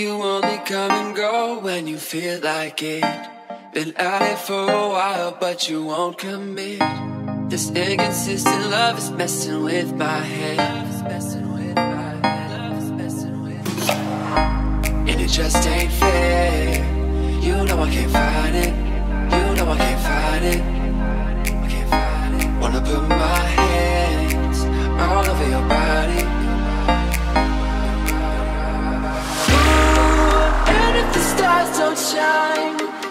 You only come and go when you feel like it. Been at it for a while, but you won't commit. This inconsistent love is messing with my head. And it just ain't fair. You know I can't fight it. You know I can't fight it. Wanna put my hands all over your body shine.